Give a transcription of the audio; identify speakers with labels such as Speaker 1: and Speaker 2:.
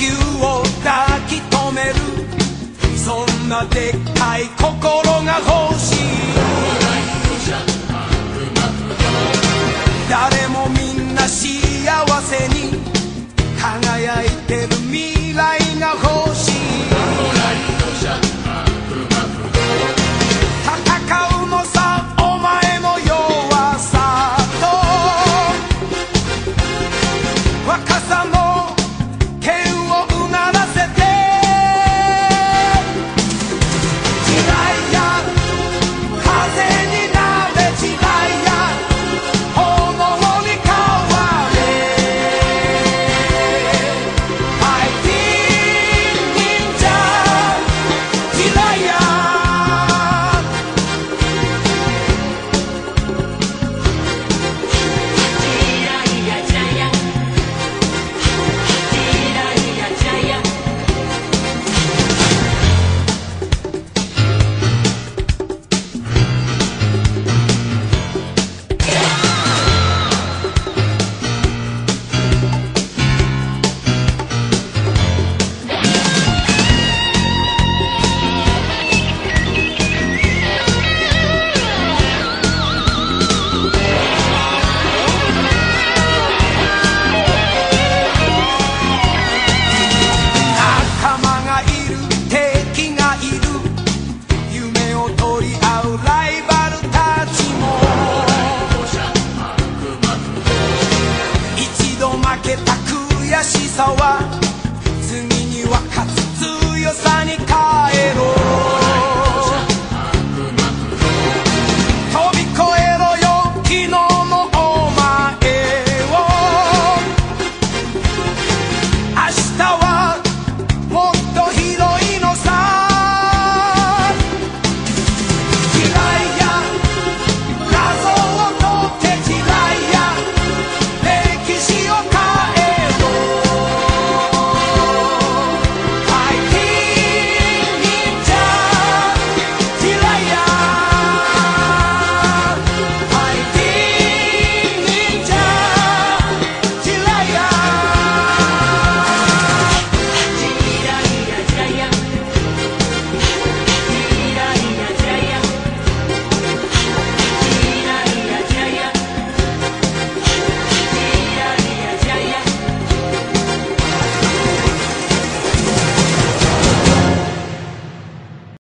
Speaker 1: 球を抱きめる。そんなでっかい心が欲しい。誰もみんな幸せに輝いてる未来が欲しい。戦うのさお前の弱さと。若さのさは次には勝つ強さに変えろ。